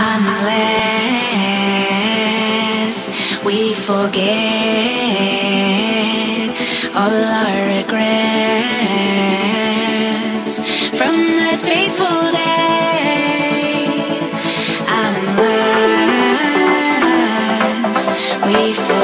Unless we forget all our regrets from that fateful day. Unless we forget.